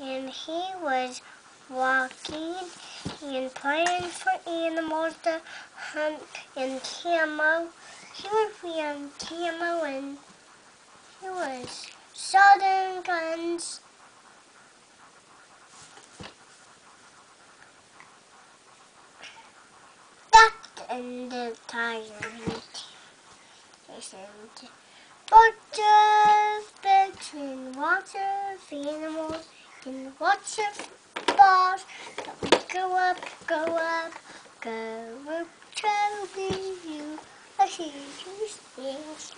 and he was walking and playing for animals to hunt and camo. He was wearing camo and he was shooting guns. That's in the tire. And watches, beds, and watches, animals, and watches, balls. Go up, go up, go up, try to be you. I see you things.